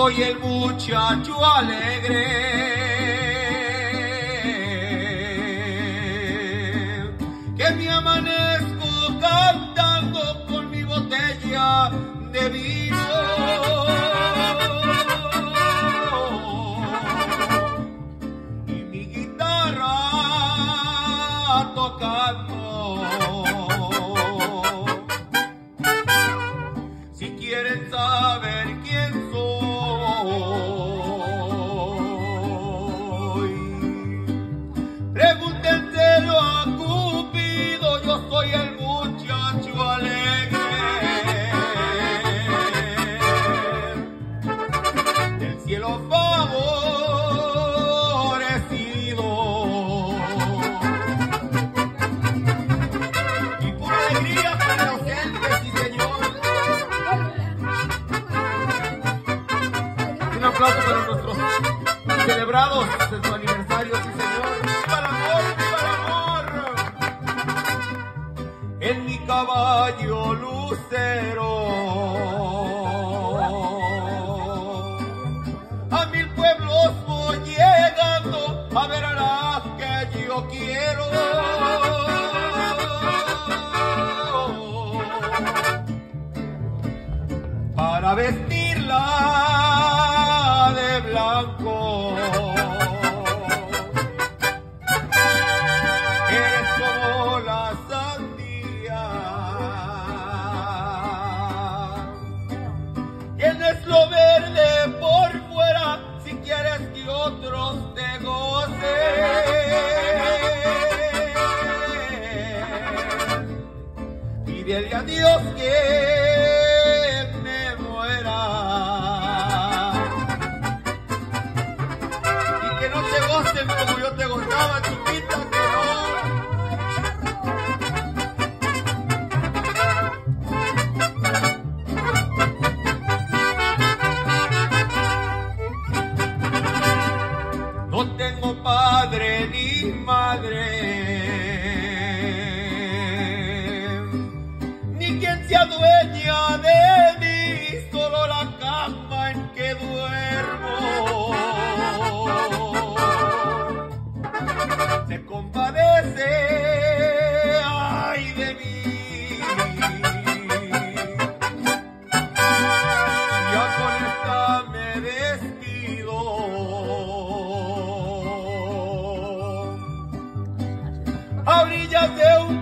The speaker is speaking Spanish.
soy el muchacho alegre. Celebrados en su aniversario, sí señor. ¡Viva el amor, viva el amor! En mi caballo lucero. Quiero. Para vestirla de blanco. Pídele a Dios que me muera y que no te gocen como yo te gozaba, chiquita, que no. No tengo padre ni madre, ni quien se adueña de mí, solo la cama en que duermo. Se compadece, ay de mí. Ya con esta me despido. A de un